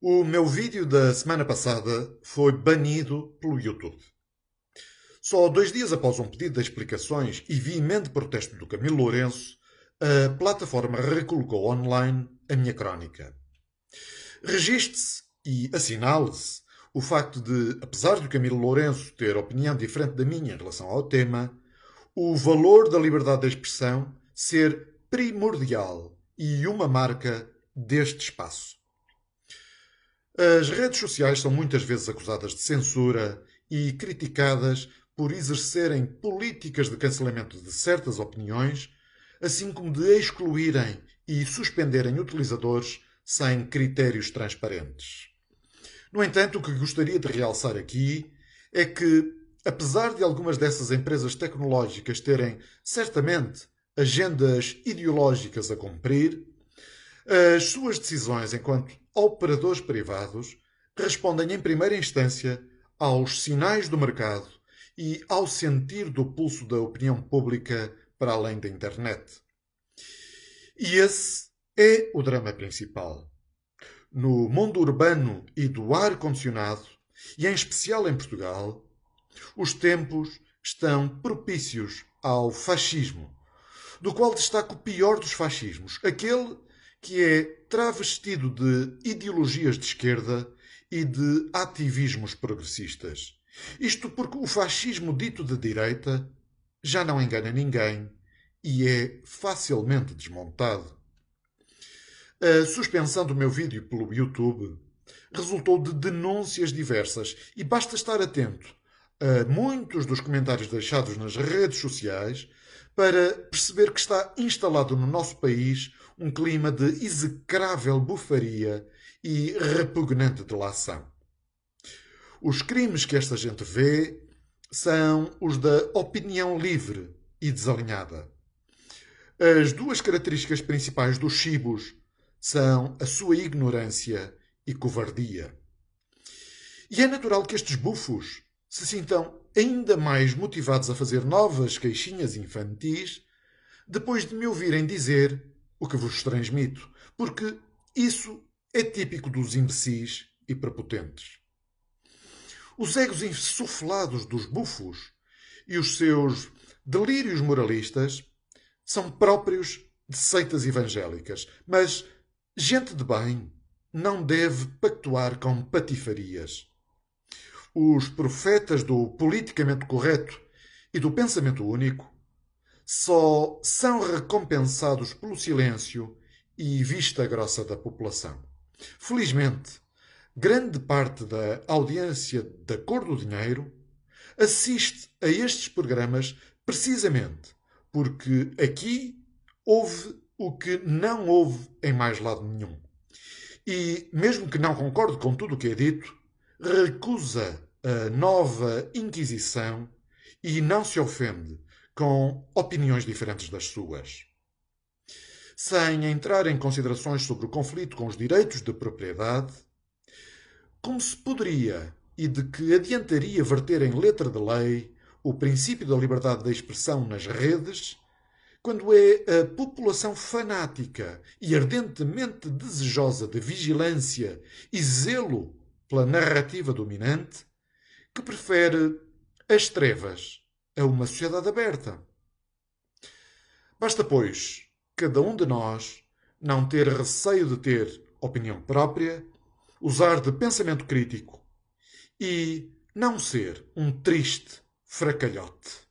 O meu vídeo da semana passada foi banido pelo YouTube. Só dois dias após um pedido de explicações e veemente protesto do Camilo Lourenço, a plataforma recolocou online a minha crónica. Registre-se e assinale-se o facto de, apesar do Camilo Lourenço ter opinião diferente da minha em relação ao tema, o valor da liberdade de expressão ser primordial e uma marca deste espaço. As redes sociais são muitas vezes acusadas de censura e criticadas por exercerem políticas de cancelamento de certas opiniões, assim como de excluírem e suspenderem utilizadores sem critérios transparentes. No entanto, o que gostaria de realçar aqui é que, apesar de algumas dessas empresas tecnológicas terem certamente agendas ideológicas a cumprir, as suas decisões enquanto operadores privados respondem em primeira instância aos sinais do mercado e ao sentir do pulso da opinião pública para além da internet. E esse é o drama principal. No mundo urbano e do ar-condicionado, e em especial em Portugal, os tempos estão propícios ao fascismo, do qual destaca o pior dos fascismos, aquele que é travestido de ideologias de esquerda e de ativismos progressistas. Isto porque o fascismo dito de direita já não engana ninguém e é facilmente desmontado. A suspensão do meu vídeo pelo YouTube resultou de denúncias diversas e basta estar atento a muitos dos comentários deixados nas redes sociais para perceber que está instalado no nosso país um clima de execrável bufaria e repugnante delação. Os crimes que esta gente vê são os da opinião livre e desalinhada. As duas características principais dos chibos são a sua ignorância e covardia. E é natural que estes bufos se sintam ainda mais motivados a fazer novas queixinhas infantis depois de me ouvirem dizer o que vos transmito, porque isso é típico dos imbecis e prepotentes. Os egos insuflados dos bufos e os seus delírios moralistas são próprios de seitas evangélicas, mas gente de bem não deve pactuar com patifarias os profetas do politicamente correto e do pensamento único só são recompensados pelo silêncio e vista grossa da população. Felizmente, grande parte da audiência da cor do dinheiro assiste a estes programas precisamente porque aqui houve o que não houve em mais lado nenhum. E, mesmo que não concorde com tudo o que é dito, recusa a nova Inquisição e não se ofende com opiniões diferentes das suas. Sem entrar em considerações sobre o conflito com os direitos de propriedade, como se poderia e de que adiantaria verter em letra de lei o princípio da liberdade de expressão nas redes, quando é a população fanática e ardentemente desejosa de vigilância e zelo pela narrativa dominante que prefere as trevas a uma sociedade aberta. Basta, pois, cada um de nós não ter receio de ter opinião própria, usar de pensamento crítico e não ser um triste fracalhote.